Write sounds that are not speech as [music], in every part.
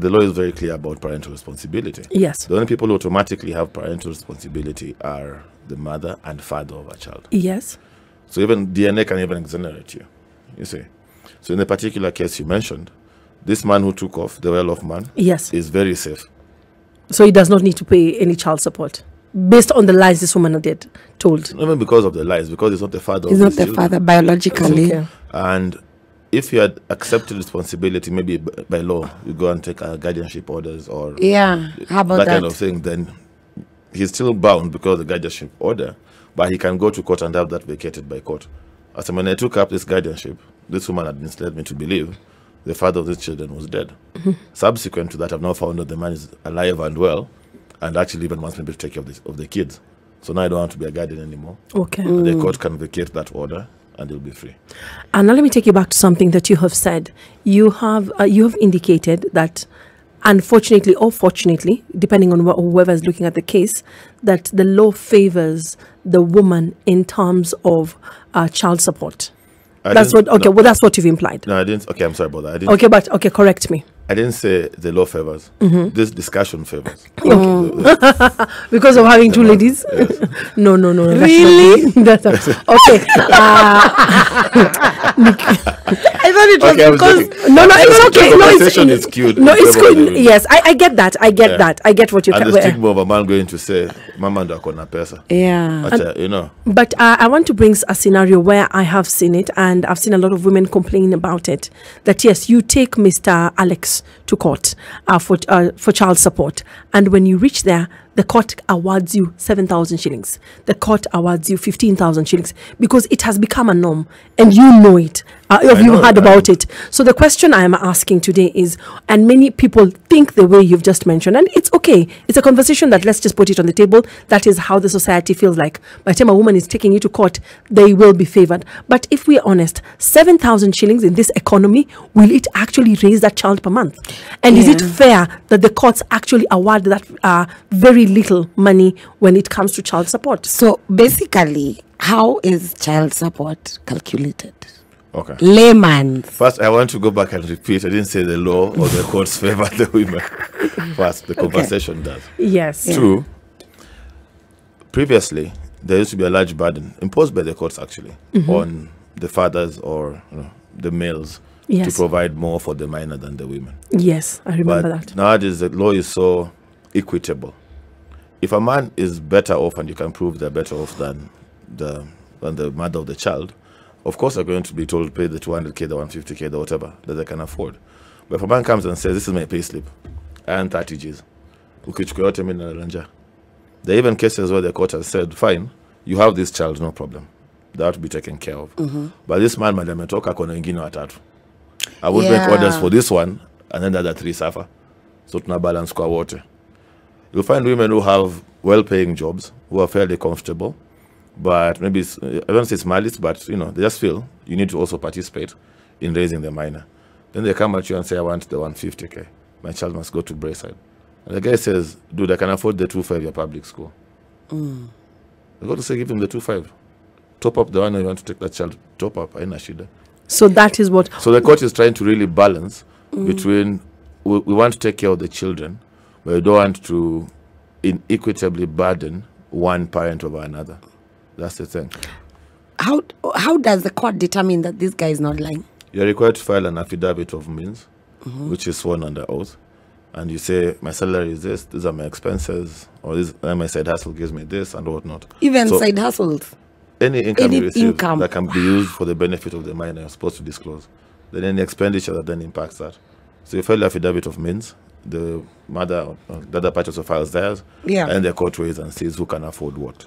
the law is very clear about parental responsibility. Yes. The only people who automatically have parental responsibility are the mother and father of a child. Yes. So even DNA can even exonerate you. You see. So in the particular case you mentioned, this man who took off, the well-off man, Yes. is very safe. So he does not need to pay any child support based on the lies this woman did told. Not even because of the lies, because it's not the father He's of not the children. father biologically. Okay. And if you had accepted responsibility, maybe by law, you go and take uh, guardianship orders or Yeah. How about that, that? kind of thing, then he's still bound because of the guardianship order, but he can go to court and have that vacated by court. As I when I took up this guardianship, this woman had misled me to believe the father of these children was dead. [laughs] Subsequent to that, I've now found that the man is alive and well, and actually even wants me to take care of the, of the kids. So now I don't want to be a guardian anymore. Okay. The court can vacate that order, and they'll be free. And now let me take you back to something that you have said. You have uh, you have indicated that, unfortunately or fortunately, depending on wh- whoever is looking at the case, that the law favors the woman in terms of uh, child support. I that's what. Okay, no, well, that's what you've implied. No, I didn't. Okay, I'm sorry about that. I didn't. Okay, but okay, correct me. I didn't say the law favors. Mm-hmm. This discussion favors. [laughs] because of having two ladies. no, no, no. no, that's not- Really? [laughs] That's not- okay. [laughs] Uh, I thought it was Okay, was because no, no, it's okay. No, it's is skewed No, it's good. Yes, I, I get that. I get Yeah. that. I get what you. and ca- the stigma of a man going to say, "Mama ndo akona pesa." yeah. But, uh, you know, But uh, I want to bring a scenario where I have seen it, and I've seen a lot of women complaining about it. That yes, you take Mr. Alex to court uh, for uh, for child support, and when you reach there, the court awards you seven thousand shillings. The court awards you fifteen thousand shillings because it has become a norm, and you know it. Uh, have you know heard about it? So the question I am asking today is, and many people think the way you've just mentioned, and it's okay. It's a conversation that let's just put it on the table. That is how the society feels like. By the time a woman is taking you to court, they will be favored. But if we're honest, seven thousand shillings in this economy, will it actually raise that child per month? And is it fair that the courts actually award that uh, very little money when it comes to child support? So basically, how is child support calculated? okay. Layman. First, I want to go back and repeat. I didn't say the law or the courts [laughs] favor the women. First, the conversation does. Yes. Two, previously, there used to be a large burden imposed by the courts actually mm-hmm. on the fathers or you know, the males Yes. to provide more for the minor than the women. Yes, I remember but that. nowadays, the law is so equitable. If a man is better off and you can prove they're better off than the than the mother of the child, of course they're going to be told pay the 200k, the 150k, the whatever that they can afford. But if a man comes and says, "This is my pay slip," I earn 30 G's, ukichukua yote mimi nalanja. There are even cases where the court has said, "Fine, you have this child, no problem, that to be taken care of." Mm-hmm. But this man, madam, ametoka kona wengine watatu. I would make orders for this one, and then the other three suffer. So tuna balance kwa wote. You'll find women who have well-paying jobs, who are fairly comfortable, but maybe it's, I don't say it's malice, but you know they just feel you need to also participate in raising the minor. Then they come at you and say, "I want the 150k. My child must go to Braeside." And the guy says, "Dude, I can afford the 25 your public school." Mm. They go to say, "Give him the 25. Top up the one you want to take that child. Top up. Aina shida." So that is what So the court is trying to really balance between we, we want to take care of the children, but we don't want to inequitably burden one parent over another. That's the thing. How how does the court determine that this guy is not lying? You're required to file an affidavit of means, mm-hmm. which is sworn under oath. And you say, my salary is this, these are my expenses, or this, and my side hustle gives me this, and whatnot. Even So- side hustles. Any income Any you receive income. that can be used for the benefit of the minor, you're supposed to disclose. Then any expenditure that then impacts that. So you file the affidavit of means, the mother, or the other also files theirs, Yeah. and the court weighs and sees who can afford what.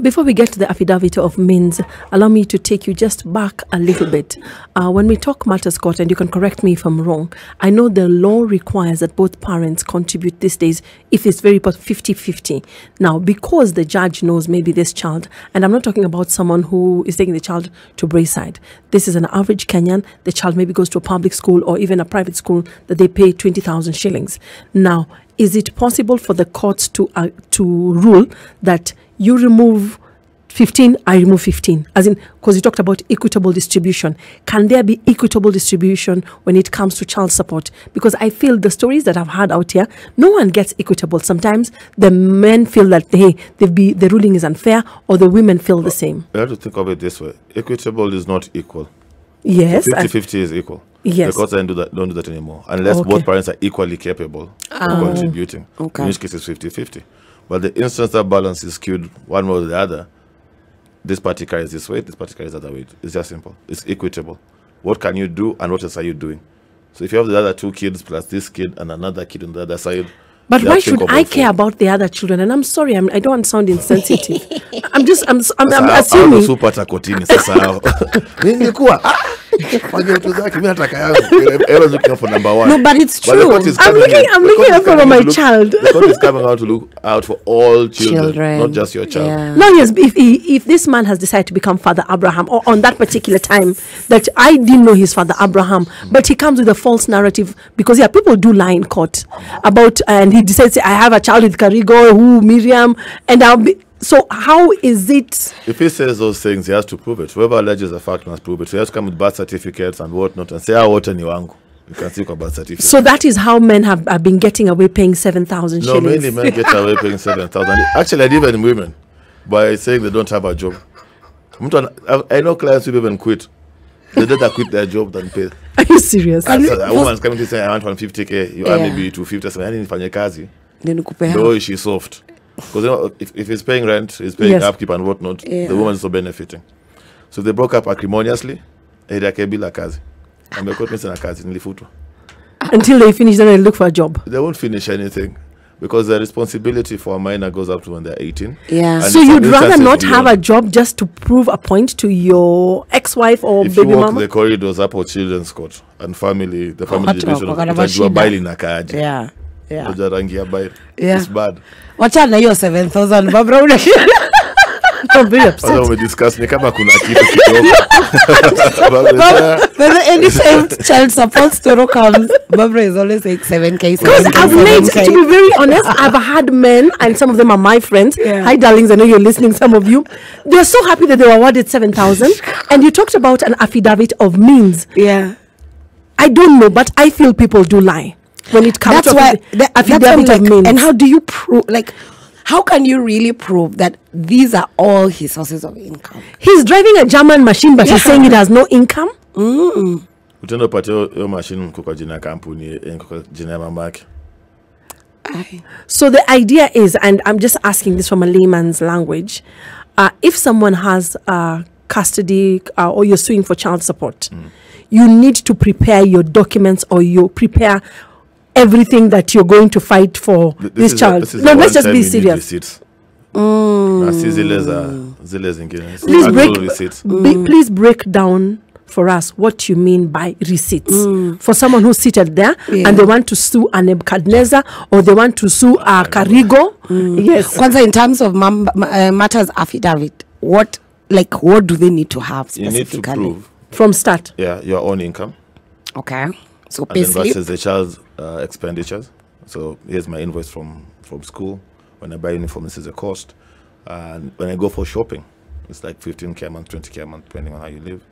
Before we get to the affidavit of means, allow me to take you just back a little bit. Uh, when we talk matters court, and you can correct me if I'm wrong, I know the law requires that both parents contribute these days if it's very 50 50. Now, because the judge knows maybe this child, and I'm not talking about someone who is taking the child to Braeside, this is an average Kenyan, the child maybe goes to a public school or even a private school that they pay 20,000 shillings. Now, is it possible for the courts to uh, to rule that you remove 15, I remove 15. As in, because you talked about equitable distribution. Can there be equitable distribution when it comes to child support? Because I feel the stories that I've heard out here, no one gets equitable. Sometimes the men feel that, hey, be, the ruling is unfair, or the women feel the same. You have to think of it this way equitable is not equal. Yes. 50 I- 50 is equal. Yes. The courts don't do that, don't do that anymore. Unless Okay. both parents are equally capable of ah. contributing. okay. In which case it's 50 50. But the instance that balance is skewed one way or the other, this party carries this weight, this party carries that weight. It's just simple. It's equitable. What can you do and what else are you doing? So if you have the other two kids plus this kid and another kid on the other side, But why have to think should I care about the other children? And I'm sorry, I'm, I don't want to sound insensitive. [laughs] I'm just, I'm, I'm, I'm assuming. [laughs] ndo supata kotini sasa hao. ningekuwa fanya vitu zake mimi nataka yangu everyone's looking out for number one No, but it's true. I'm looking- in- I'm looking out for my look- child. the court is coming out to look out for all children, Children. not just your child Yeah. No, yes, if, if if this man has decided to become Father Abraham, or on that particular time that I didn't know his Father Abraham, but he comes with a false narrative because yeah, people do lie in court about, and he decides I have a child with Karigoh, who Miriam, and I'll be. So how is it? if he says those things he has to prove it whoever alleges a fact must prove it so he has to come with birth certificates and whatnot and say ah wote ni wangu you can see kwa birth certificate So that is how men have, have been getting away paying seven thousand no shillings. mainly men get away paying 7000 [laughs] actually and even women by saying they don't have a job I, I know clients who even quit they rather quit their job than pay Are you serious? And so a woman's coming to say I want 150k, you Yeah. maybe 250. So yani nifanye kazi. Ndio nikupe help. Though she's soft. Because you know, if, if he's paying rent, he's paying Yes. upkeep and whatnot, Yeah. the woman is also benefiting. So they broke up acrimoniously. Heri yake bila kazi. Amekuwa mimi sina kazi, nilifutwa. Until they finish, then they look for a job. They won't finish anything. Because the responsibility for a minor goes up to when they're 18. Yeah. And So you'd rather not have a job just to prove a point to your ex-wife or If you baby walk mama? the corridors up or children's court and family, the oh, family Watu division, utajua baili inakaaje. Yeah. Yeah. Utajua rangi ya baili. Yeah. It's bad. Wachana na hiyo 7000 Barbara [laughs] una I'm very upset. Kwanza umediscuss ni kama kuna kitu kidogo. [laughs] But anytime child support story comes, Barbara is always like 7k, 7k, Because I've made, to be very honest, I've had men, and some of them are my friends. Yeah. Hi, darlings, I know you're listening, some of you. They're so happy that they were awarded 7,000. [laughs] And you talked about an affidavit of means. Yeah. I don't know, but I feel people do lie when it comes That's to why affi- that, that's why I'm affidavit like, of means. and how do you prove like how can you really prove that these are all his sources of income? He's driving a German machine, but he's saying it has no income. utaenda upate hiyo- hiyo mashine mko kwa jina ya kampuni eh, mko kwa jina ya mamake I, So the idea is, and I'm just asking this from a layman's language, uh, if someone has uh, custody uh, or you're suing for child support, you need to prepare your documents or you prepare everything that you're going to fight for Th- this, is a- child. this no, let's just be serious. Mm. Ah, receipts. Na si zile za zile zingine Please break, receipts. please break down for us what you mean by receipts mm. for someone who's seated there Yeah. and they want to sue a Nebuchadnezzar or they want to sue uh, a Karigoh. Mm. Yes. Kwanza in terms of mam- uh, matters affidavit, what like what do they need to have you need to specifically? prove From start. yeah your own income Okay. So and then versus the child's uh, expenditures so here's my invoice from from school when i buy uniform this is the cost and when i go for shopping it's like 15k a month 20k a month depending on how you live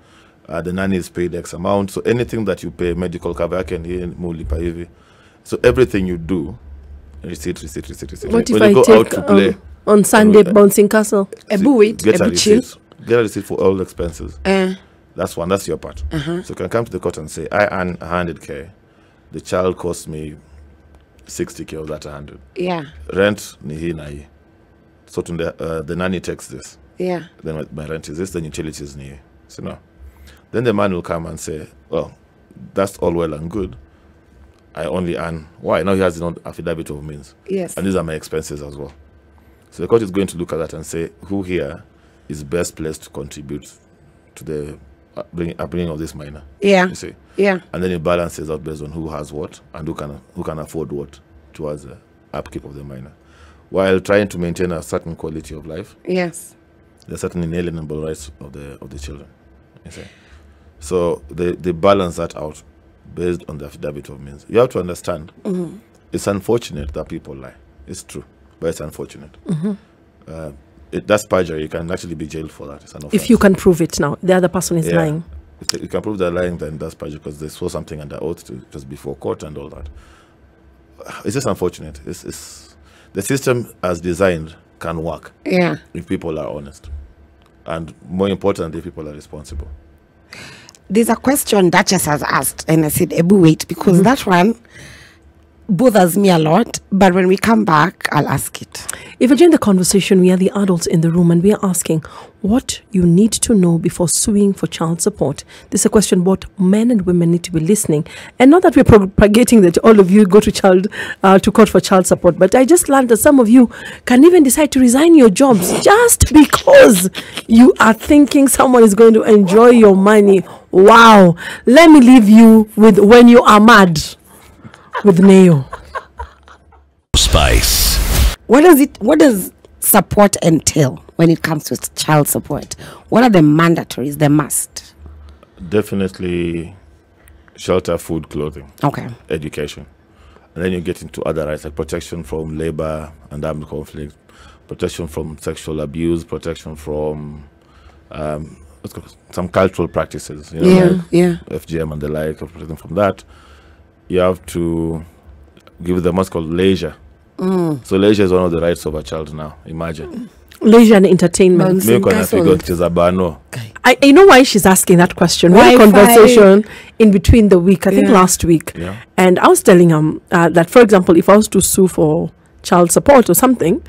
uh, the nanny is paid x amount so anything that you pay medical cover yake ni mulipa hivi so everything you do receipt receipt receipt receipt What when if I go out take to play um, on Sunday uh, bouncing castle? Ebu wait, get a ebu chill. receipt get a receipt for all expenses Uh, That's one. That's your part. So you can come to the court and say, I earn 100k. The child cost me 60k of that 100. yeah. Rent ni hii na hii. So to the, uh, the nanny takes this. Yeah. Then my, my rent is this. Then utilities ni hii. So no. Then the man will come and say, well, that's all well and good. I only earn. Why? Now he has own affidavit of means. Yes. And these are my expenses as well. So the court is going to look at that and say, who here is best placed to contribute to the Uh, upbringing, upbringing of this minor? Yeah. You see? Yeah. and then it balances out based on who has what and who can who can afford what towards the upkeep of the minor, while trying to maintain a certain quality of life, Yes. the certain inalienable rights of the of the children. You see, so they they balance that out based on the affidavit of means. You have to understand, mm-hmm. it's unfortunate that people lie. It's true, but it's unfortunate. Mm-hmm. Uh, it, that's perjury. You can actually be jailed for that. It's an If you can prove it now, the other person is Yeah. lying. If you can prove they're lying, then that's perjury because they swore something under oath to just before court and all that. It's just unfortunate. It's, it's the system as designed can work Yeah. if people are honest, and more importantly, if people are responsible. There's a question Duchess has asked, and I said, Ebu, wait, because mm-hmm. that one bothers me a lot. But when we come back, I'll ask it. If you join the conversation, we are the adults in the room and we are asking what you need to know before suing for child support. This is a question both men and women need to be listening. And not that we're propagating that all of you go to child uh, to court for child support, but I just learned that some of you can even decide to resign your jobs just because you are thinking someone is going to enjoy your money. Wow. Let me leave you with when you are mad with Neo. Spice. What does it? What does support entail when it comes to child support? What are the mandatories? The must. Definitely, shelter, food, clothing. Okay. education. And then you get into other rights like protection from labor and armed conflict, protection from sexual abuse, protection from um, some cultural practices, you know, Yeah. like Yeah. FGM and the like, protecting from that. You have to give them what's called leisure. Mm. So leisure is one of the rights of a child now. Imagine. Leisure and entertainment. Months. Mimi na Castle. figo kucheza bano. I, I know why she's asking that question. We had a conversation in between the week, I think Yeah. last week, Yeah. and I was telling him uh, that, for example, if I was to sue for child support or something,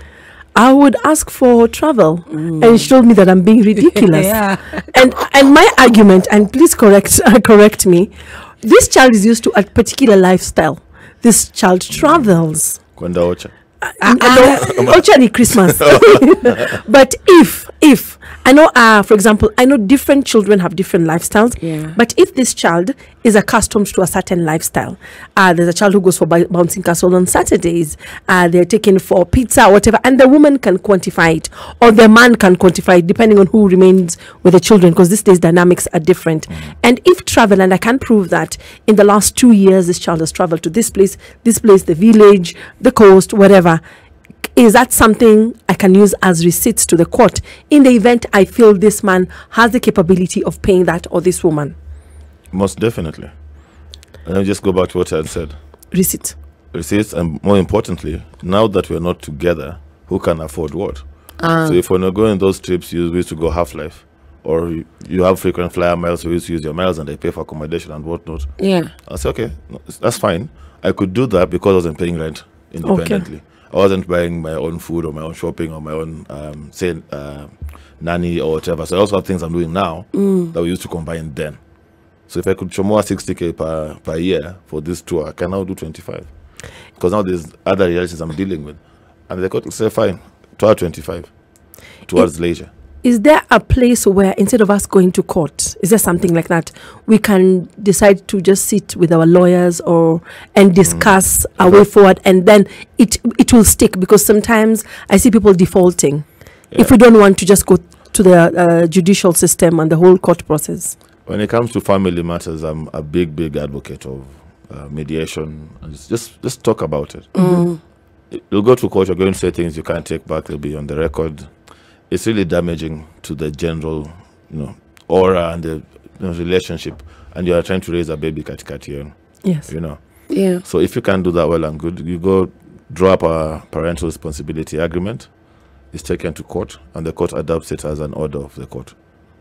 I would ask for travel, and she told me that I'm being [laughs] ridiculous. Yeah. And and my argument, and please correct [laughs] correct me, this child is used to a particular lifestyle. This child travels. Kwenda ocha. Uh, Actually, ah, uh, uh, Christmas. [laughs] but if if I know, uh, for example, I know different children have different lifestyles. Yeah. But if this child is accustomed to a certain lifestyle, uh, there's a child who goes for bouncing castle on Saturdays. Uh, they're taken for pizza or whatever, and the woman can quantify it, or the man can quantify it, depending on who remains with the children, because these days dynamics are different. And if travel, and I can prove that in the last two years, this child has traveled to this place, this place, the village, the coast, whatever is that something I can use as receipts to the court in the event I feel this man has the capability of paying that or this woman? Most definitely. And then just go back to what I had said. Receipt. receipts and more importantly now that we're not together who can afford what so if we're not going those trips you used to go half life or you, you have frequent flyer miles you used to use your miles and they pay for accommodation and whatnot Yeah. i say okay that's fine i could do that because i wasn't paying rent independently Okay. i wasn't buying my own food or my own shopping or my own um, say uh, nanny or whatever so i also have things i'm doing now that we used to combine then so if i could show more 60k per, per year for this tour i can now do 25 because now there's other realities I'm dealing with. And the court will say, fine, to 25 towards leisure. Is there a place where instead of us going to court, is there something like that? We can decide to just sit with our lawyers or and discuss a way forward and then it it will stick because sometimes I see people defaulting if we don't want to just go to the uh, judicial system and the whole court process. When it comes to family matters, I'm a big, big advocate of uh, mediation. Just, just talk about it. It- You'll go to court, you're going to say things you can't take back, they'll be on the record. It's really damaging to the general, you know, aura and the you know, relationship. And you are trying to raise a baby katikati yenu, Yes. you know. Yeah. So if you can do that well and good, you go draw up a parental responsibility agreement. It's taken to court, and the court adopts it as an order of the court.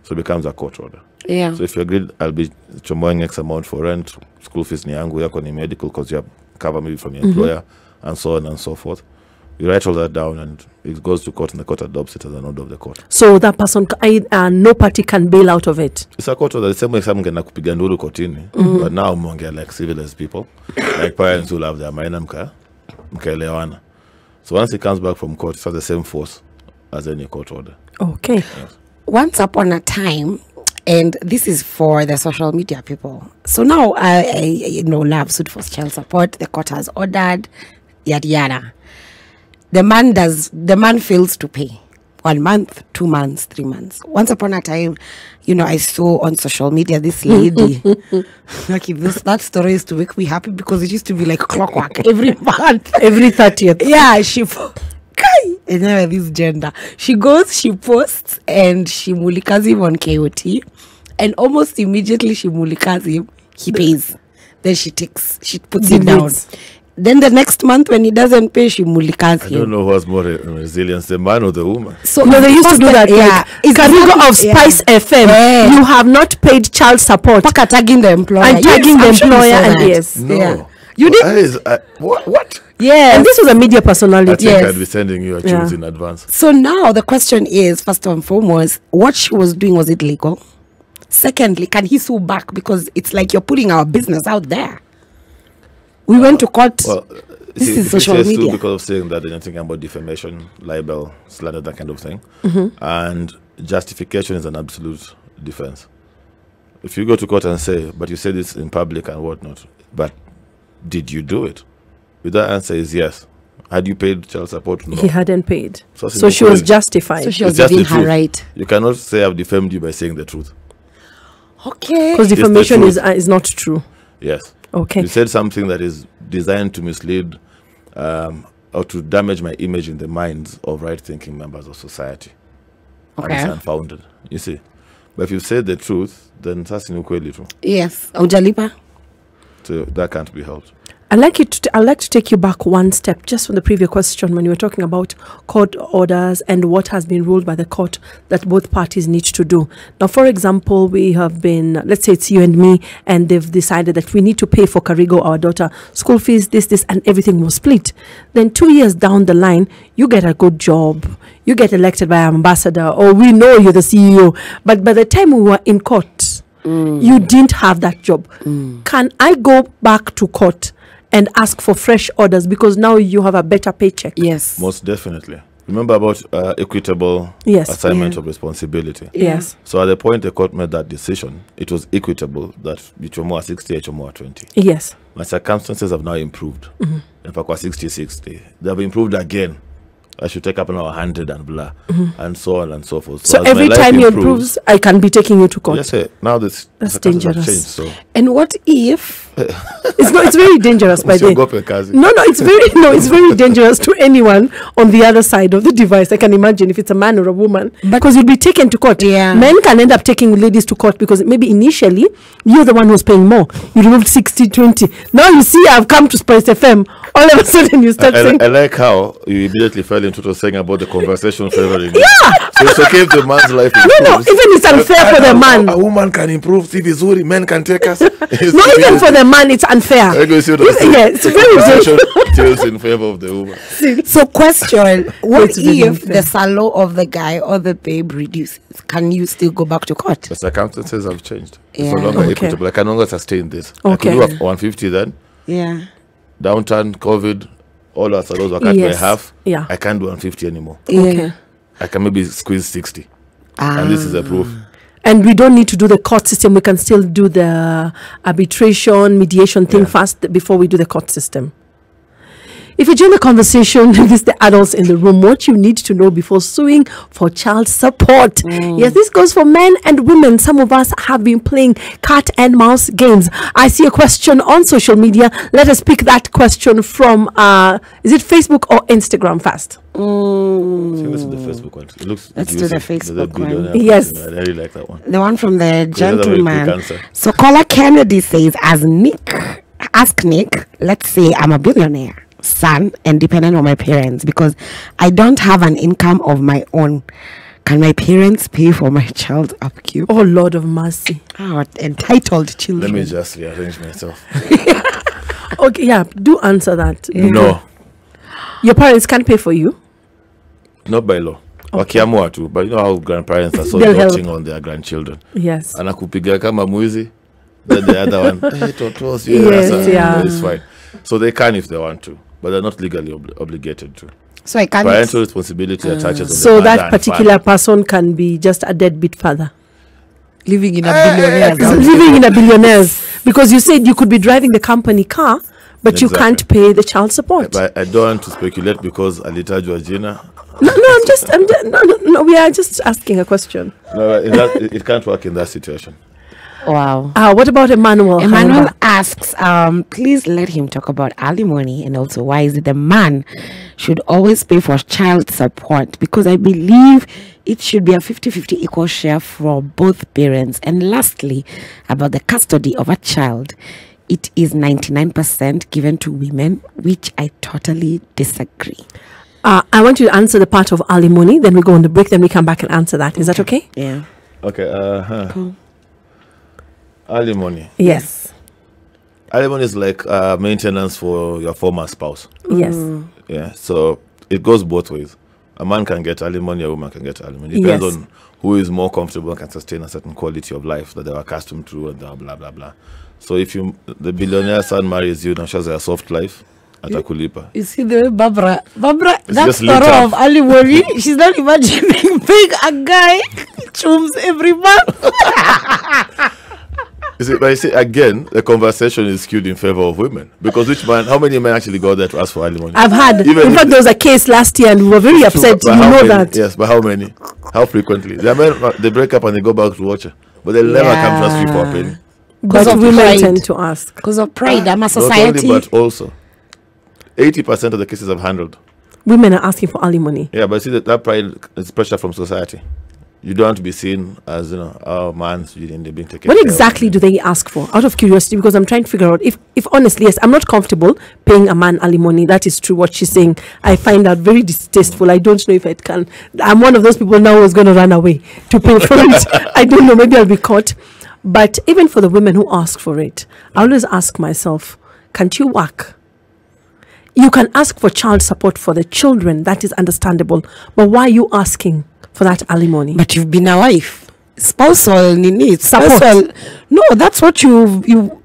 So it becomes a court order. Yeah. So if you agreed, I'll be chomoing X amount for rent, school fees ni yangu yako ni medical because you have cover maybe from your employer, and so on and so forth. You write all that down, and it goes to court, and the court adopts it as an order of the court. So that person, I, uh, no party can bail out of it. It's a court order. The same way some can kupiga nduru kotini, but now mongea like civilized people, like parents who love their minor mka mkaelewana. So once it comes back from court, it has the same force as any court order. Okay. Once upon a time and this is for the social media people. So now i, I you know love suit for child support the court has ordered yada yada. The man does the man fails to pay. One month two months three months. Once upon a time you know i saw on social media this lady. [laughs] Like if this that story is to make me happy because it used to be like clockwork. Every month. [laughs] Every 30th. yeah she fo- Kai, enyewe this gender she goes she posts and she mulikas him on kot and almost immediately she mulikas him he pays then she takes she puts him down then the next month when he doesn't pay she mulikas I don't know who has more re- resilience, the man or the woman. so no, they used to do that. yeah Like, It's Karigoh exactly- of Spice yeah. FM. Yeah. You have not paid child support. Paka tagging the employer And tagging the I'm sure you employer saw and yes. No. Yeah. You did? That is, uh, what? What? yes And this was a media personality. I personality. think Yes. I'd be sending you a Yeah. in advance. So now the question is, first and foremost, what she was doing was it legal? Secondly, can he sue back because it's like you're putting our business out there? We went to court. Well, This see, is social say sue media. because of saying that, then you're thinking about defamation, libel, slander, that kind of thing. Mm-hmm. And justification is an absolute defense. If you go to court and say, but you said this in public and whatnot, but did you do it? If that answer is yes, had you paid child support? No. He hadn't paid. So So she was justified. so she was just giving her truth. right. You cannot say I've defamed you by saying the truth. Okay. Because defamation is uh, is not true. Yes. Okay. You said something that is designed to mislead um, or to damage my image in the minds of right thinking members of society. And it's Okay. unfounded. You see. But if you say the truth, then sasa ni ukweli tu. Yes. Ujalipa. So that can't be helped. I'd like you to I'd like to take you back one step just from the previous question when you were talking about court orders and what has been ruled by the court that both parties need to do. Now, for example, we have been let's say it's you and me, and they've decided that we need to pay for Karigoh, our daughter, school fees, this, this, and everything was split. Then two years down the line, you get a good job, you get elected by ambassador, or we know you're the CEO. But by the time we were in court, you didn't have that job. Can I go back to court and ask for fresh orders because now you have a better paycheck? Yes. Most definitely. Remember about uh, equitable Yes. assignment Yeah. of responsibility. Yes. So at the point the court made that decision, it was equitable that Ichomoa 60, Ichomoa 20. Yes. My circumstances have now improved. Mm-hmm. In fact, we're 60 60. They have improved again. I should take up another 100 and blah, and so on and so forth. Mm-hmm. So every time you improves- improves, I can be taking you to court. Yes, sir. Now this That's dangerous. changed, so And what if [laughs] It's not. It's very dangerous by the way. usiogope kazi. No, no, it's very no, it's very [laughs] dangerous to anyone on the other side of the device. I can imagine if it's a man or a woman, because you'll be taken to court. Yeah. Men can end up taking ladies to court because maybe initially you're the one who's paying more. You removed 60, 20. Now you see I've come to Spice FM. All of a sudden you start I, saying, I like how you immediately fell into what I was saying about the conversation favoring. [laughs] Yeah. So it's okay if the man's life no, no, even it's unfair for the A- man. A, woman can improve. See vizuri, men can take us. No, even for the man, it's unfair. I go see what I'm It's- saying. yeah, it's very conversation tilts in favor of the woman. so question [laughs] what if the salary of the guy or the babe reduces? Can you still go back to court? The circumstances have changed. It's Yeah. no longer Okay. equitable. I can no longer sustain this. Okay. I Okay. could do 150 then. Yeah. Downturn, COVID, all our salaries were cut by half. Yeah. I can't do 150 anymore. Okay. I can maybe squeeze 60. Ah. And this is a proof. And we don't need to do the court system. We can still do the arbitration, mediation thing Yeah. first before we do the court system. If you join the conversation, [laughs] is the adults in the room. What you need to know before suing for child support. Yes, this goes for men and women. Some of us have been playing cat and mouse games. I see a question on social media. Let us pick that question from. Uh, is it Facebook or Instagram first? I think this is the Facebook one. It looks Let's do the Facebook There's a one. Yes. I really like that one. The one from the other way, quick gentleman. answer. So caller Kennedy says, as Nick, ask Nick, let's say I'm a billionaire son and dependent on my parents because I don't have an income of my own. Can my parents pay for my child upkeep? Oh Lord of mercy. Oh, entitled children. Let me just rearrange myself. [laughs] Okay, yeah, do answer that. No, Your parents can't pay for you. Not by law. Wakiamua tu, but you know how grandparents are so They'll help. doting on their grandchildren. Yes. anakupiga kama mwizi then the other one hey, toto si Yes, sasa." yeah. it's fine so they can if they want to but they're not legally obli- obligated to so I can't. parental responsibility attaches on the So mother that particular father. person can be just a deadbeat father. living in a Eh, billionaire's house. living in a billionaire's because you said you could be driving the company car but you can't pay the child support but I don't want to speculate because alitajwa jina no, no i'm just i'm just, no, no, no we are just asking a question no, in that, it, it can't work in that situation Wow. Uh, what about Emmanuel? Emmanuel Hamba? asks, um, please let him talk about alimony and also why is it the man should always pay for child support because I believe it should be a 50 50 equal share for both parents. And lastly, about the custody of a child, it is 99% given to women, which I totally disagree. Uh, I want you to answer the part of alimony. Then we go on the break. Then we come back and answer that. Is that okay? Yeah. Okay. Uh huh. Alimony. Yes. Alimony is like uh, maintenance for your former spouse. Yes. Yeah. So it goes both ways. A man can get alimony, a woman can get alimony. Depends Yes. on who is more comfortable and can sustain a certain quality of life that they are accustomed to and blah blah blah blah. So if you the billionaire son marries you, now she has a soft life at Akulipa. You see the way Barbara, Barbara, It's that just story lit up. of alimony, she's not imagining [laughs] being a guy chums every month. [laughs] You see, but you see, again, the conversation is skewed in favor of women because which man? How many men actually go there to ask for alimony? I've had. Even in fact, there was a case last year, and we were very upset. But You know many? that. Yes, but how many? How frequently? There are men uh, they break up and they go back to watch her, but they'll never come to ask you for a penny. But of women tend to ask. Because of pride, I'm a society. Not only, but also, eighty percent of the cases I've handled. Women are asking for alimony. Yeah, but see that that pride is pressure from society. You don't want to be seen as you know, oh man, you didn't being taken. What exactly do they ask for? Out of curiosity, because I'm trying to figure out if, if honestly, yes, I'm not comfortable paying a man alimony. That is true. What she's saying, I find that very distasteful. I don't know if I can. I'm one of those people now who's going to run away to pay for it. [laughs] I don't know. Maybe I'll be caught. But even for the women who ask for it, I always ask myself, can't you work? You can ask for child support for the children. That is understandable. But why are you asking for that alimony? But you've been a wife. Spousal nini. Support. Spousal. No, that's what you you.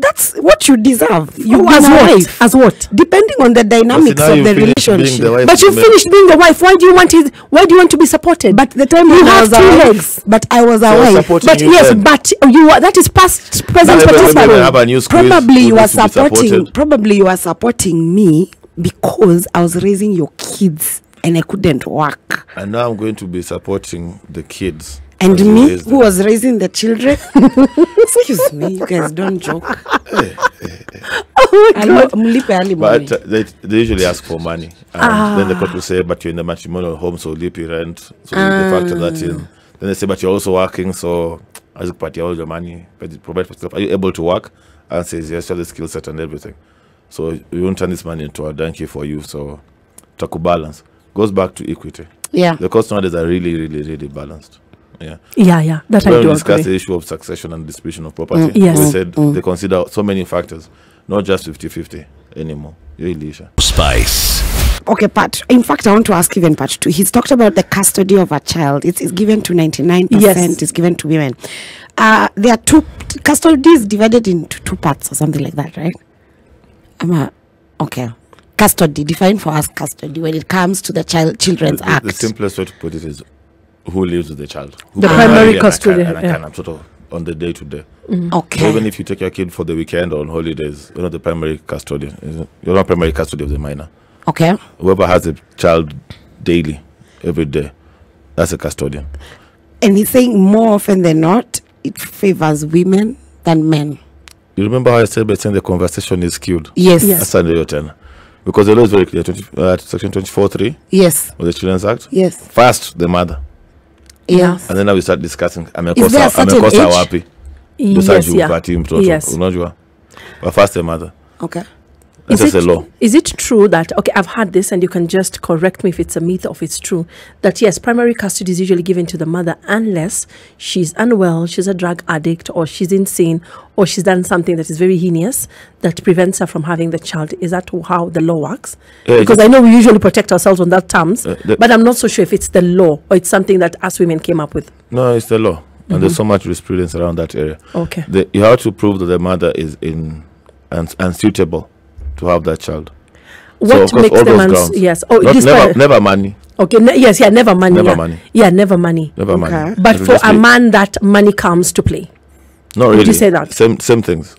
That's what you deserve. You as been a what? wife. As what? Depending on the dynamics of the finished being the relationship. But you finished being the wife. Why do you want it? Why do you want to be supported? But the time You when have was two legs. but I was a They wife. but yes, then. but you are that is past present Now, women- women participle. have a new squeeze Probably you are needs to be supporting. Probably you are supporting me because I was raising your kids and I couldn't work. And now I'm going to be supporting the kids. And me, who them. was raising the children. [laughs] Excuse me, you guys don't joke. [laughs] Eh, eh, eh. Oh my God. mlipe. But uh, they, they usually ask for money. And then the court will say, but you're in the matrimonial home, so leave your rent. So they factor that ah. in. Then they say, but you're also working, so as you pay all your money, but you provide for yourself. Are you able to work? And says, yes, you have the skill set and everything. So we won't turn this money into a donkey for you. So to balance goes back to equity. yeah. The costs nowadays are really, really, really balanced. Yeah. Yeah, yeah, that I when do we discussed agree. the issue of succession and distribution of property, mm, yes. we mm, said mm. they consider so many factors, not just 50 50 anymore. Really, Isha. Spice. Okay, part. In fact, I want to ask even part two. He's talked about the custody of a child. It's, it's given to 99%. Yes. It's given to women. Uh, there are two custody is divided into two parts or something like that, right? I'm a, okay. Custody, define for us custody when it comes to the child Children's The, Act. the simplest way to put it is who lives with the child. Who The primary marry and I can- custodian, And I yeah. can, I'm sort of on the day to day. okay. Even if you take your kid for the weekend or on holidays, you're not the primary custodian. isn't? You're not primary custody of the minor. okay. Whoever has a child daily, every day, that's a custodian. And he's saying more often than not, it favors women than men. You remember how I said by saying the conversation is skewed? Yes. Yes. That's under your ten. Because the law is very clear. 20, uh, section 24.3 Yes. of the Children's Act. Yes. First, the mother. Yes. And then now we start discussing amekosa amekosa wapi Yes, usaji yeah. upatii mtoto Yes. unajua but first the mother Okay. That's Is just it, law. is it true that okay i've had this and you can just correct me if it's a myth or if it's true that yes primary custody is usually given to the mother unless she's unwell she's a drug addict or she's insane or she's done something that is very heinous that prevents her from having the child? Is that how the law works? Because i know we usually protect ourselves on that terms Uh, the- but i'm not so sure if it's the law or it's something that us women came up with. No it's the law. And there's so much jurisprudence around that area. Okay. The, you have to prove that the mother is in un, unsuitable to have that child what of course, makes all them those uns- grounds. yes oh Not, never, time- never money okay ne- yes yeah never money Never yeah. money. yeah never money never Okay. money But It for a be- man, that money comes to play. not would really you say that? Mm. same same things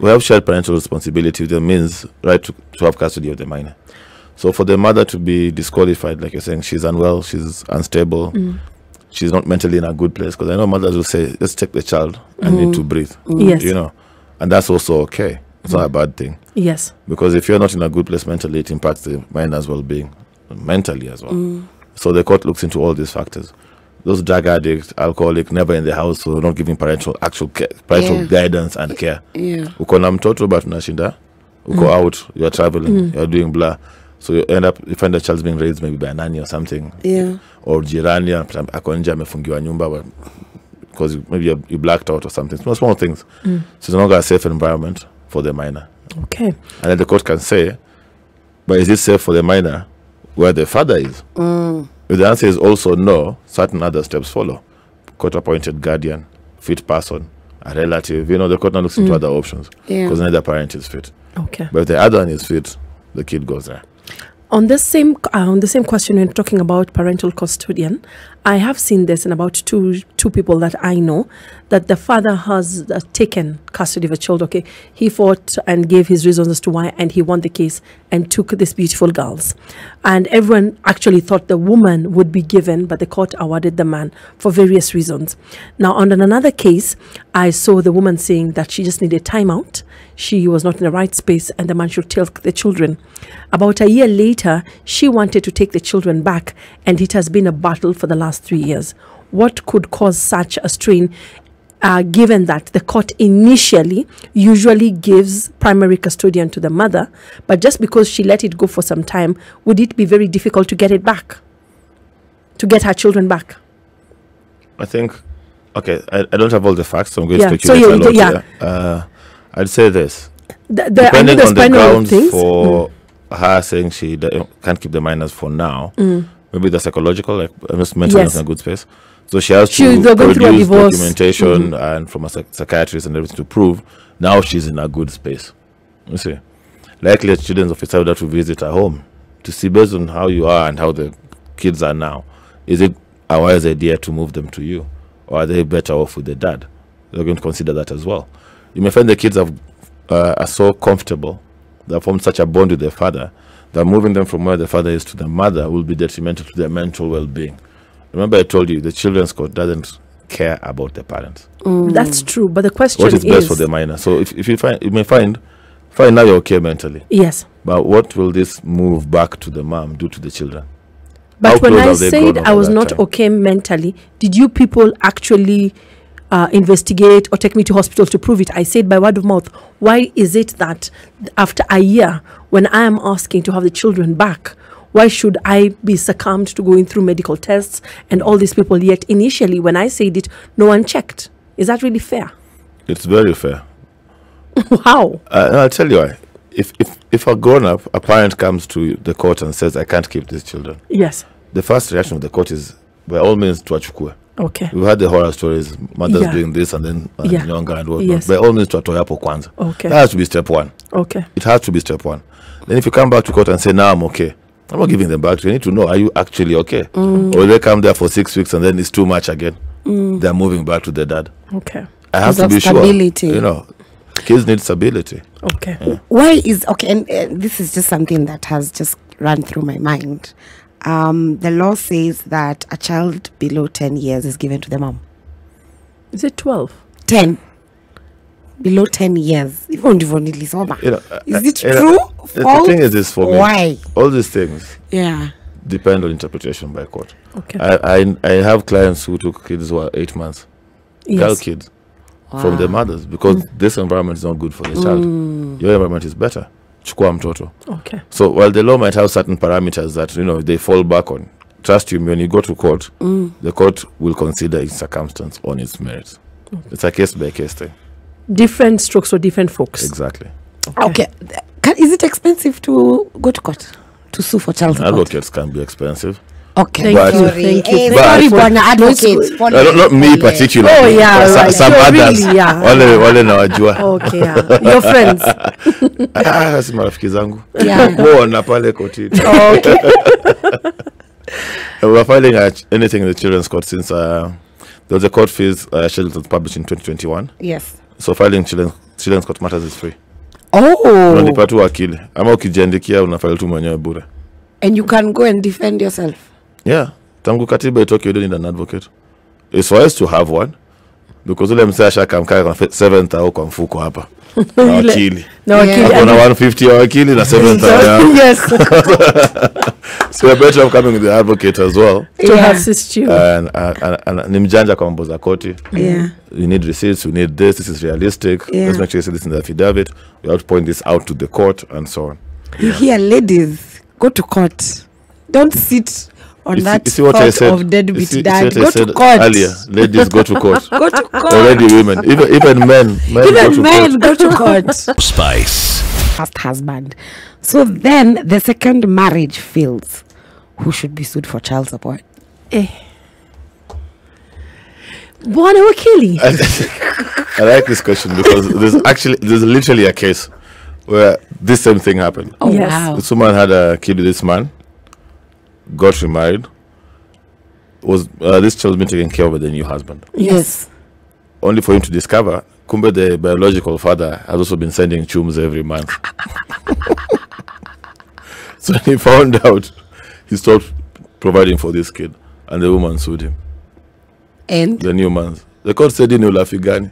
we have shared parental responsibility that means right to, to have custody of the minor so for the mother to be disqualified like you're saying she's unwell she's unstable Mm. she's not mentally in a good place. Because I know mothers will say, let's take the child, I need to breathe. Yes. You know, and that's also okay. It's not a bad thing. Yes. Because if you're not in a good place mentally, it impacts the minor's well being mentally as well. Mm. So the court looks into all these factors. Those drug addicts, alcoholic, never in the house, so not giving parental actual care, parental Yeah. guidance and care. Yeah. Uko na mtoto but unashinda. Uko mm. out, you're traveling, mm. you're doing blah. So you end up you find the child's being raised maybe by a nanny or something. Yeah. Or jirani ako nje amefungiwa nyumba because maybe you, you blacked out or something. Small small things. So it's no longer a safe environment for the minor. Okay. And then the court can say, but is it safe for the minor where the father is? If the answer is also no, certain other steps follow. Court appointed guardian, fit person, a relative. You know, the court now looks into other options Yeah. because neither parent is fit. Okay. But if the other one is fit, the kid goes there. On the same uh, on the same question, when talking about parental custodian, I have seen this in about two two people that I know, that the father has uh, taken custody of a child. Okay, he fought and gave his reasons as to why, and he won the case and took these beautiful girls, and everyone actually thought the woman would be given, but the court awarded the man for various reasons. Now, on another case, I saw the woman saying that she just needed timeout. She was not in the right space, and the man should take the children. About a year later, she wanted to take the children back, and it has been a battle for the last three years. What could cause such a strain? Uh, given that the court initially usually gives primary custodian to the mother, but just because she let it go for some time, would it be very difficult to get it back? To get her children back? I think, okay, I, I don't have all the facts, so I'm going Yeah, to so speculate you- a lot yeah. here. Uh, I'd say this. The, the, depending the on the spinal grounds things. for her saying she can't keep the minors for now, maybe the psychological, like Mm. Yes. in a good space. So she has She- to they're going through a produce documentation and from a psychiatrist and everything to prove now she's in a good space. You see, likely a children's officer would have to visit her home to see based on how you are and how the kids are now. Is it a wise idea to move them to you, or are they better off with the dad? They're going to consider that as well. You may find the kids have uh, are so comfortable, they have formed such a bond with their father that moving them from where the father is to the mother will be detrimental to their mental well-being. Remember, I told you the children's court doesn't care about the parents. That's true, but the question is. What is best is for the minor? So if, if you find you may find fine now you're okay mentally, yes. but what will this move back to the mom do to the children? But How when I said I was not time? okay mentally, did you people actually uh, investigate or take me to hospital to prove it? I said by word of mouth. Why is it that after a year, when I am asking to have the children back, why should I be succumbed to going through medical tests and all these people? Yet initially, when I said it, no one checked. Is that really fair? It's very fair. [laughs] How? Uh, I'll tell you why. If, if if a grown up, a parent comes to the court and says, "I can't keep these children," Yes. the first reaction of the court is, by all means, tuachukue. Okay. We've had the horror stories, mothers Yeah. doing this and then uh, Yeah. younger and whatnot. Yes. By all means, tuatoe hapo kwanza. Okay. That has to be step one. Okay. It has to be step one. Then if you come back to court and say, now I'm okay, I'm not giving them back to you. You need to know, are you actually okay? Mm. Or they come there for six weeks and then it's too much again. They're moving back to their dad. Okay. I have to be stability. sure. You know, kids need stability. Okay. why is okay and uh, this is just something that has just run through my mind um, the law says that a child below 10 years is given to the mom Is it 12? 10 below 10 years hivyo ndivyo nilisoma You know, is uh, it uh, you true the- the thing is this for me. why All these things yeah depend on interpretation by court. Okay. I, I, I have clients who took kids who are eight months, girl yes. kids, from their mothers because mm. this environment is not good for the child. Mm. Your environment is better. Chukua mtoto. Okay. So while the law might have certain parameters that you know they fall back on, trust you me, when you go to court, mm. the court will consider its circumstance on its merits. It's a case by case thing. Different strokes for different folks. Exactly. okay, Can, is it expensive to go to court to sue for child support Advocates can be expensive. okay Thank But- you. sorry Thank you. But- sorry But- advocates Uh, not, not me Pole. particularly. Oh, yeah, right. some Sure, others. really, yeah. Wale wale nawajua. Okay, yeah. [laughs] Your friends. Ah, si marafiki zangu. Yeah. Mbona pale kotini. [laughs] okay. [laughs] Uh, We're filing uh, anything in the children's court since uh, there was a court fees uh, scheduled to publish in 2021. yes So filing children, children's court matters is free. oh Unalipa tu wakili ama ukijiandikia unafaili tu mwenyewe bure. and you can go and defend yourself Yeah, tangu katiba itoke you don't need an advocate. it's wise to have one because ule msee ashakamkaa na 7th au kwa mfuko hapa [laughs] na wakili na wakili, na 150 ya wakili na 7th [laughs] ya [laughs] yes, so you're better off coming with the advocate as well to Yeah. assist you. and, and, and, and ni mjanja kwa mambo za koti Yeah. you need receipts you need this this is realistic Yeah. let's make sure you say this in the affidavit we have to point this out to the court and so on You hear, ladies, go to court. Don't sit on You see- that you see what I thought said? of You deadbeat see- you see dad. what I Go to said court. earlier ladies go to [laughs] court Go to court. already women even even men men go Even to men court go to court. [laughs] Spice. First husband. So then the second marriage fails. Who should be sued for child support? Eh. Bwana wakili. [laughs] I like this question because there's actually there's literally a case where this same thing happened. Oh Yes. wow. This woman had a kid with this man, got remarried. Was uh, this child being taken care of by the new husband? Yes. Only for him to discover, Kumbe, the biological father, has also been sending chums every month. [laughs] so he found out, he stopped providing for this kid, and the woman sued him. And The new man, the court said in Ulafigani.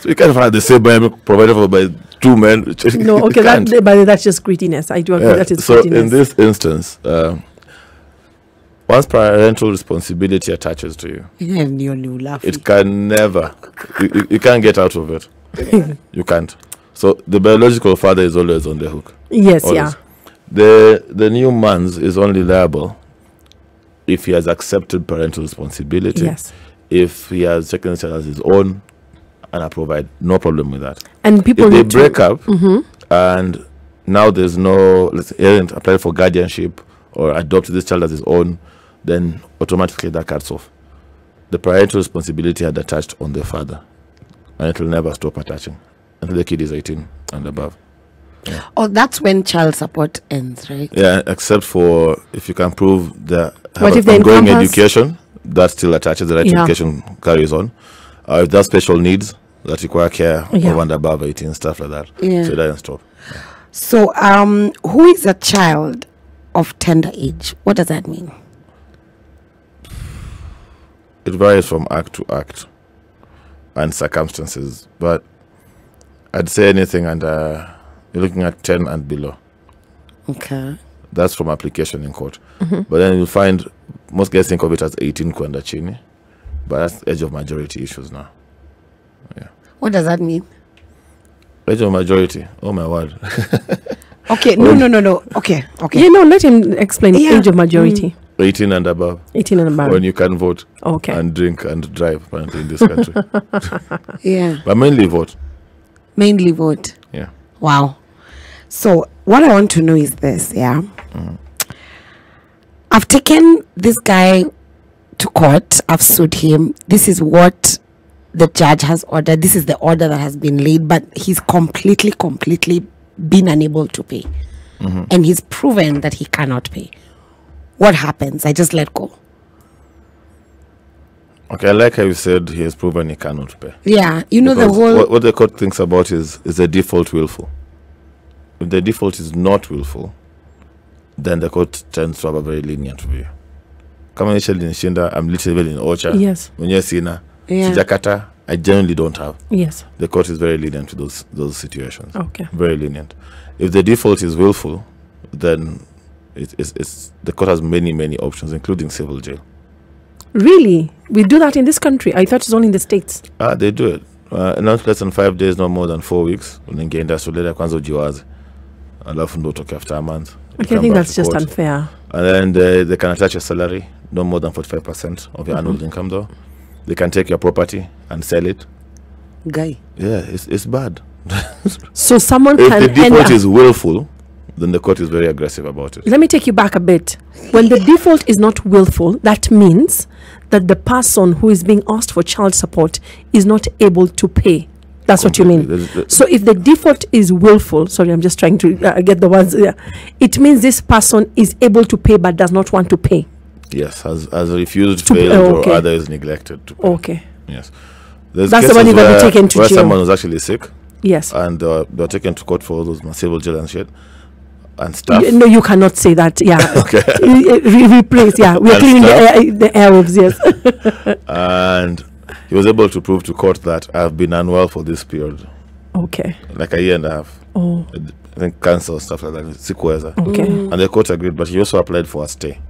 So you can't find the same man provided for by two men. [laughs] No, okay, that, but that's just greediness. I do agree Yeah, that is so in this instance, um, once parental responsibility attaches to you, and you're new laughing. it can never, you, you, you can't get out of it. you can't. So the biological father is always on the hook. yes, Always. yeah. The the new man's is only liable if he has accepted parental responsibility. Yes. If he has taken it as his own, and I provide no problem with that. And people if they break up and now there's no let's say applied for guardianship or adopt this child as his own then automatically that cuts off the parental responsibility had attached on the father and it will never stop attaching until the kid is 18 and above Oh, that's when child support ends, right? yeah except for if you can prove the What if ongoing education that still attaches the right Yeah. education carries on uh, if there's special needs that require care Yeah. of and above 18 stuff like that Yeah. so it doesn't stop So, um, who is a child of tender age? What does that mean? It varies from act to act and circumstances, but I'd say anything under you're looking at 10 and below. Okay. That's from application in court. Mm-hmm. But then you'll find most guys think of it as 18 kwenda chini, but that's edge of majority issues now. What does that mean? Edge of majority, oh my word. [laughs] Okay, no, no, no, no. Okay, okay. yeah, no, let him explain Yeah. age of majority. Mm. 18 and above, 18 and above. when you can vote okay. and drink and drive, apparently, in this country. [laughs] Yeah. but mainly vote. Mainly vote. Yeah. Wow. So, what I want to know is this, yeah. Mm. I've taken this guy to court, I've sued him. This is what the judge has ordered. This is the order that has been laid, but he's completely, completely been unable to pay. Mm-hmm. And he's proven that he cannot pay. What happens? I just let go. Okay, I like how you said he has proven he cannot pay. Yeah, you know the Because whole. what, what the court thinks about is is the default willful. If the default is not willful, then the court tends to have a very lenient view. Kama nishinda, I'm literally in Ocha. Yes. Mwenyewe sina. Yeah. Sijakata, I generally don't have. Yes. The court is very lenient to those those situations. Okay. Very lenient. If the default is willful, then it, it's, it's the court has many many options, including civil jail. Really? We do that in this country? I thought it's only in the States. Ah, they do it. Uh, not less than five days, no more than four weeks. Unaingia industrial kwanza ujiwaze. Alafu ndo utoke after a month. Okay, I think that's just court. unfair. And then they, they can attach your salary, no more than 45% of your Mm-hmm. annual income though. They can take your property and sell it. guy. Yeah, it's, it's bad. [laughs] So someone If can the default is willful, then the court is very aggressive about it. Let me take you back a bit. When the default is not willful, that means that the person who is being asked for child support is not able to pay. That's what you mean. There- So if the default is willful, sorry, I'm just trying to uh, get the words. Yeah, it means this person is able to pay but does not want to pay. Yes, has, has refused, To- failed, oh, okay. or other is neglected to pay. Okay. Yes. There's That's the one you're gonna be where- taken to where jail. someone was actually sick Yes. and uh, they were taken to court for all those civil jail and shit. And stuff. Y- no, you cannot say that. Yeah. [laughs] Okay. Re- re- replace. Yeah, we are And cleaning the, air, the airwaves. Yes. [laughs] [laughs] and he was able to prove to court that I've been unwell for this period, okay. like a year and a half. Oh. I think cancer or stuff like that. Sikuweza. Okay. Mm. And the court agreed, but he also applied for a stay.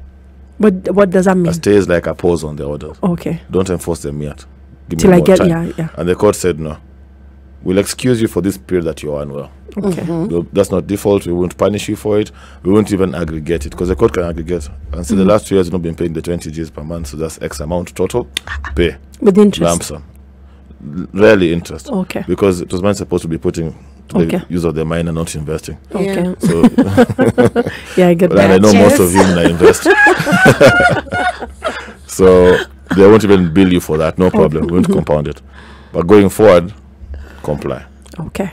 But What does that mean? A stay is like a pause on the order. Okay. Don't enforce them yet. Give Till me I get. time. Yeah. Yeah. And the court said no. We'll excuse you for this period that you're unwell. Okay. Mm-hmm. No, That's not default. We won't punish you for it. We won't even aggregate it because the court can aggregate. And so the mm-hmm. last two years, you've not been paying the 20 Gs per month, so that's X amount total. Ah, pay. With Lump interest. sum. L- Rarely interest. Oh, okay. Because it was meant supposed to be putting to Okay. the use of the mind and not investing. Okay. So [laughs] [laughs] Yeah, I get that. and I that. know most of you may invest. [laughs] so they won't even bill you for that. No problem. We won't mm-hmm. compound it. But going forward, comply. Okay.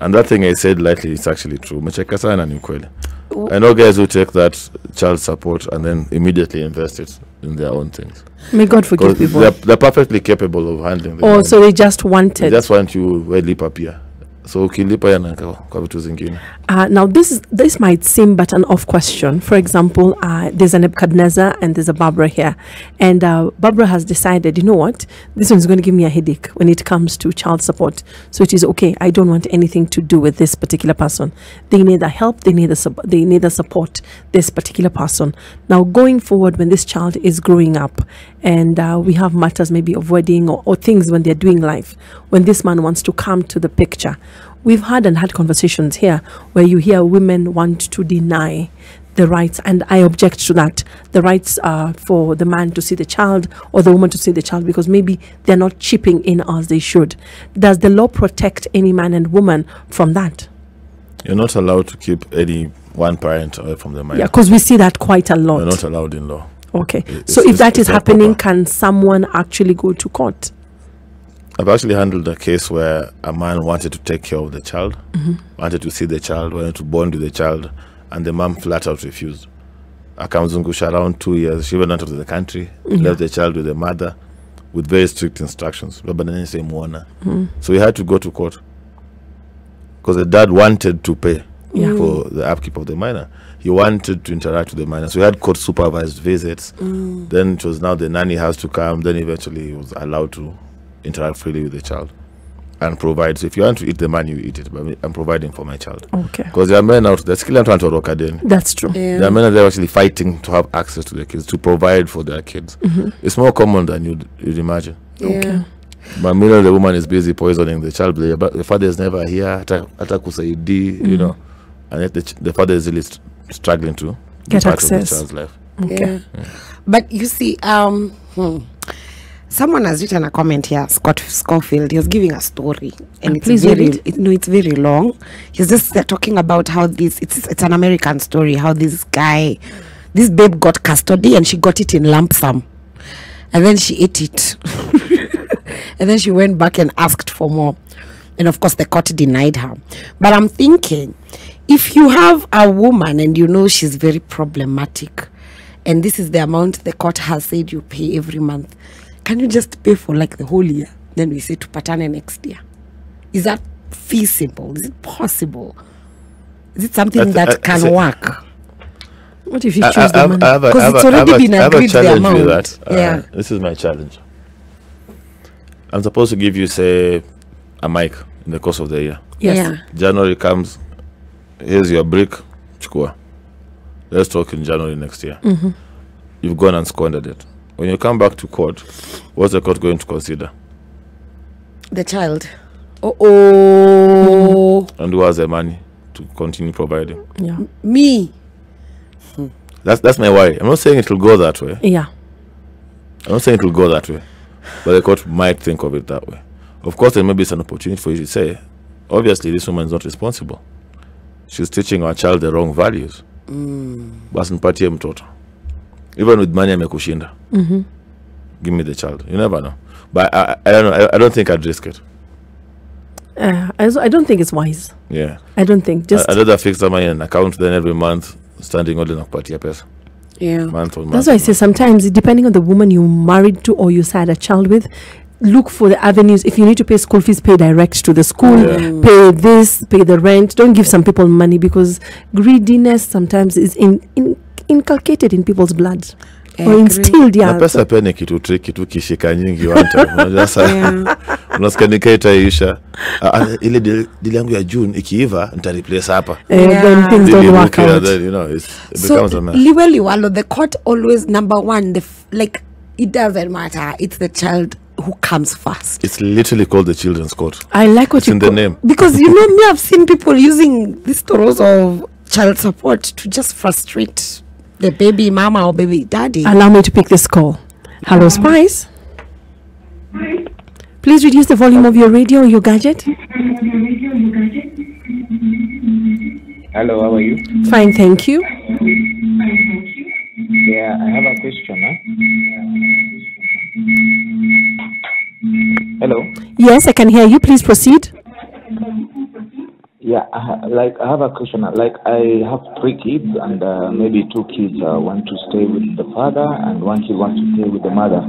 And that thing I said lightly is actually true. Mecheka sana ni kweli. I know guys who take that child support and then immediately invest it in their own things. May God forgive people. they're, they're perfectly capable of handling the Oh, so they just They wanted. just want you welipa pia. So ukilipa yana kwa- vitu zingine. Uh, now, this is, this might seem but an off question. For example, uh, there's a Nebuchadnezzar and there's a Barbara here, and uh, Barbara has decided, you know what, this one's going to give me a headache when it comes to child support. So it is okay. I don't want anything to do with this particular person. They neither help, they neither sup- they neither support this particular person. Now, going forward, when this child is growing up, and uh, we have matters maybe of wedding or, or things when they're doing life, when this man wants to come to the picture. We've had and had conversations here where you hear women want to deny the rights, and I object to that. The rights are for the man to see the child or the woman to see the child because maybe they're not chipping in as they should. Does the law protect any man and woman from that? You're not allowed to keep any one parent away from the minor. Yeah, because we see that quite a lot. You're not allowed in law. okay. It's- so if that is happening, proper. can someone actually go to court? I've actually handled a case where a man wanted to take care of the child, mm-hmm. wanted to see the child, wanted to bond with the child, and the mom flat out refused. Akamzungusha around two years. She went out of the country, left the child with the mother with very strict instructions. Baba nani say muona. Mm. So he had to go to court because the dad wanted to pay Yeah. for the upkeep of the minor. He wanted to interact with the minor. So he had court supervised visits. Mm. Then it was now the nanny has to come. Then eventually he was allowed to interact freely with the child and provide. So if you want to eat the man, you eat it. But I'm providing for my child. Okay. Because there are men out there, still trying to rock again. That's true. Yeah. There are men out there actually fighting to have access to their kids, to provide for their kids. It's more common than you'd, you'd imagine. Okay. But meanwhile, the woman is busy poisoning the child. The, but the father is never here. Hata, hata kusaidi, you know. And yet the, ch- the father is really st- struggling to Get part of access. the child's life. Okay. Yeah. But you see, um, hmm, someone has written a comment here, Scott Schofield. He was giving a story, and Ah, it's please read very, it. it, no, it's very long. He's just uh, talking about how this, it's it's an American story. How this guy, this babe got custody, and she got it in lump sum, and then she ate it, [laughs] and then she went back and asked for more, and of course the court denied her. But I'm thinking, if you have a woman and you know she's very problematic and this is the amount the court has said you pay every month can you just pay for like the whole year then we say to patane next year is that feasible is it possible is it something I th- that I- can so- work What if you choose I- the I have- man? I have a- 'Cause it's a- I have already been I have a agreed the challenge with amount. that. Uh, Yeah. This is my challenge. I'm supposed to give you, say, a mic in the course of the year. Yes. yeah January comes, here's your brick, chukua. Let's talk in January next year. Mm-hmm. You've gone and squandered it. When you come back to court, what's the court going to consider? the child oh oh And who has the money to continue providing? Yeah. me hmm. That's that's my worry. I'm not saying it will go that way. Yeah. I'm not saying it will go that way, but the court might think of it that way. Of course, there may be an opportunity for you to say, obviously, this woman is not responsible. She's teaching our child the wrong values. Hmm. Basi nipatie mtoto. Even with money amekushinda. Give me the child. You never know. But I, I, don't know. I, I don't think I'd risk it. Uh, I, I don't think it's wise. Yeah. I don't think. Just I, I'd rather fix money in an account then every month standing only na kupatia pesa. yeah Month on month. That's why I say sometimes, depending on the woman you married to or you had a child with, look for the avenues. If you need to pay school fees, pay direct to the school. Pay this, pay the rent. Don't give some people money because greediness sometimes is in, in inculcated in people's blood or agree. instilled. na pesa pia ni kitu tricky tu kishika nyingi wanta [laughs] unajua sasa unasikia nikaitaisha ile deal deal yangu ya june ikiiva nitareplace hapa Uh, when Yeah. things don't work Rukia, out. then, you know, it so becomes a mess. liwe liwalo the court always number one the f- like it doesn't matter it's the child who comes first it's literally called the children's court I like what it's you in the name because you [laughs] know me i've seen people using these stories of child support to just frustrate the baby mama or baby daddy Allow me to pick this call. Hello, um, Spice. Please reduce the volume of your radio or your gadget. Hello, how are you? Fine, thank you. Yeah, I have a question. Huh? Hello. Yes, I can hear you. Please proceed. Yeah, I ha- like I have a question. Like I have three kids, and uh, maybe two kids uh, want to stay with the father, and one kid wants to stay with the mother.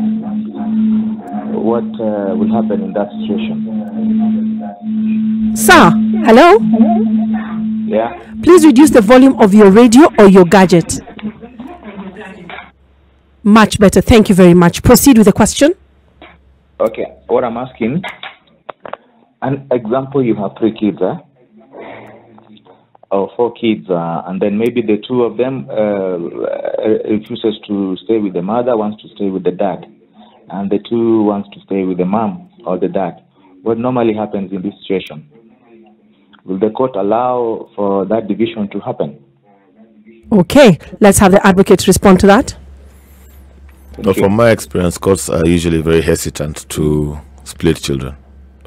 What uh, will happen in that situation? Sir, hello. Yeah. Please reduce the volume of your radio or your gadget. Much better. Thank you very much. Proceed with the question. Okay. What I'm asking, an example: you have three kids, huh? Or four kids, uh, and then maybe the two of them uh, uh, refuses to stay with the mother, wants to stay with the dad, and the two wants to stay with the mom or the dad. What normally happens in this situation? Will the court allow for that division to happen? Okay, let's have the advocate respond to that. But from my experience, courts are usually very hesitant to split children.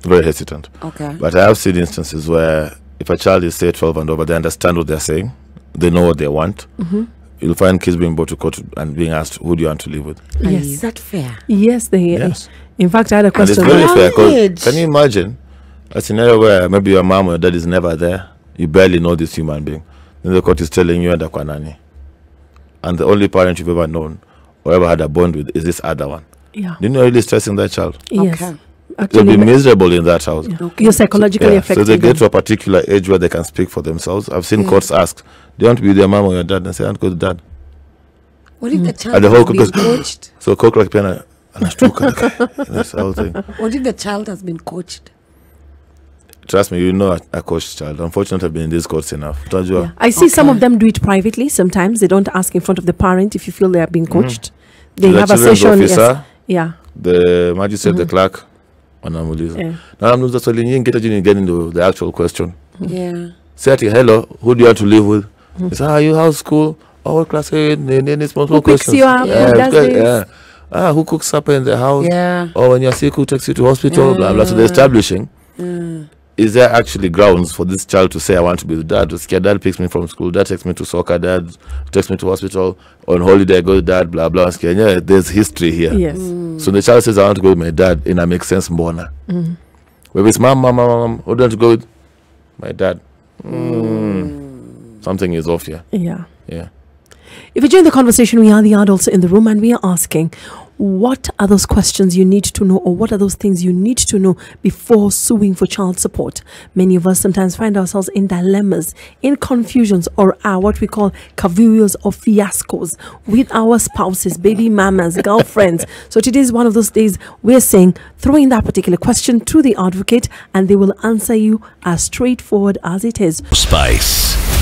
Very hesitant. okay But I have seen instances where if a child is say 12 and over, they understand what they're saying, they know what they want. You'll find kids being brought to court and being asked, "Who do you want to live with?" Yes. is that fair Yes, they. Yes. In fact, I had a And it's question. very fair. 'cause Marriage. Can you imagine a scenario where maybe your mom or your dad is never there? You barely know this human being. Then the court is telling you and the kwanani, and the only parent you've ever known or ever had a bond with is this other one. Yeah. Then you're really stressing that child. Yes. Okay. They'll be miserable in that house. you're psychologically Yeah, so they get to a particular age where they can speak for themselves. I've seen courts ask, "Do you want to be with your mom or your dad?" And say, "I want to go to dad." what if the mm. child And child the whole has been goes- coached [gasps] So court like piano, anashtuka. That's the whole thing. what if the child has been coached Trust me, you know a, a coached child. Unfortunately, I've been in this courts enough. Utajua. Yeah. I see some of them do it privately. Sometimes they don't ask in front of the parent if you feel they are being coached. They Mm-hmm. The have a children's session. Yes. Yeah. the magistrate, the clerk, wanamuuliza. Yeah. Na namuuliza swali nyingi hata jini get into the actual question. yeah Say ati, hello, who do you want to live with? He say, ah, you house school? Oh, class are you in? Any, any small, small Who picks you up? Who does yeah. Ah, who cooks supper in the house? yeah or when you're sick, who takes you to hospital, blah blah. So they're establishing. Is there actually grounds for this child to say, "I want to be with dad"? To scare dad picks me from school, dad takes me to soccer, dad takes me to hospital. On holiday, I go with dad, blah blah. Scare. Yeah, there's history here. Yes. Mm. So the child says, "I want to go with my dad," and that makes sense, mbona. Mm-hmm. But if it's mom, mom, mom, mom, who do you want to go with? My dad. Mm. mm. Something is off here. Yeah. Yeah. If you join the conversation, we are the adults in the room and we are asking, what are those questions you need to know, or what are those things you need to know before suing for child support? Many of us sometimes find ourselves in dilemmas, in confusions, or are what we call cavillos or fiascos with our spouses, baby mamas, girlfriends. [laughs] so today is one of those days we're saying, throw in that particular question to the advocate, and they will answer you as straightforward as it is. Spice.